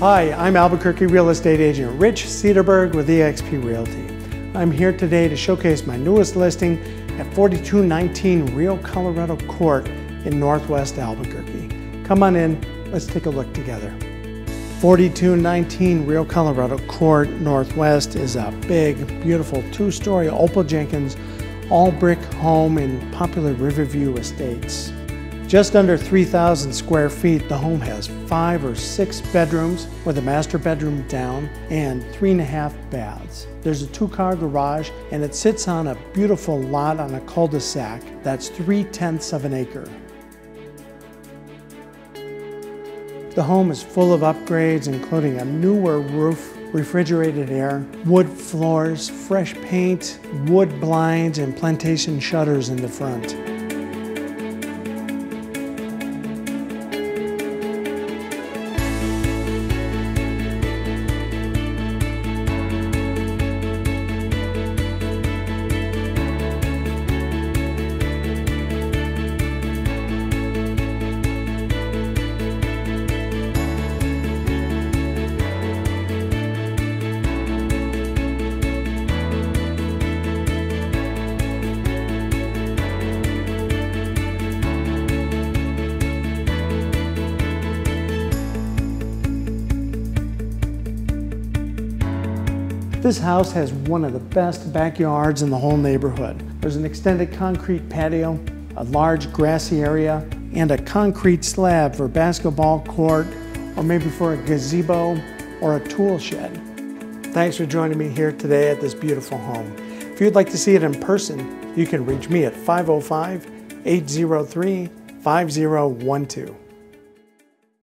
Hi, I'm Albuquerque real estate agent Rich Cederberg with eXp Realty. I'm here today to showcase my newest listing at 4219 Rio Colorado Court in Northwest Albuquerque. Come on in, let's take a look together. 4219 Rio Colorado Court Northwest is a big, beautiful two-story Opel Jenkins all brick home in popular Riverview Estates. Just under 3,000 square feet, the home has five or six bedrooms with a master bedroom down and three and a half baths. There's a two-car garage and it sits on a beautiful lot on a cul-de-sac that's three-tenths of an acre. The home is full of upgrades including a newer roof, refrigerated air, wood floors, fresh paint, wood blinds, and plantation shutters in the front. This house has one of the best backyards in the whole neighborhood. There's an extended concrete patio, a large grassy area, and a concrete slab for basketball court, or maybe for a gazebo or a tool shed. Thanks for joining me here today at this beautiful home. If you'd like to see it in person, you can reach me at 505 803 5012.